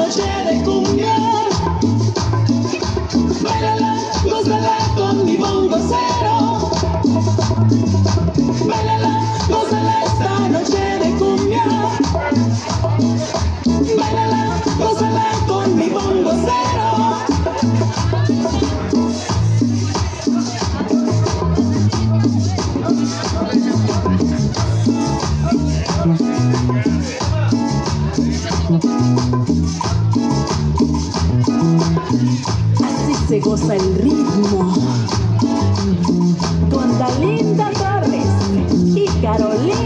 noche de cumbia. Bailala, gózala con mi bongo Así se goza el ritmo. Con Dalinda Torres y Carolina.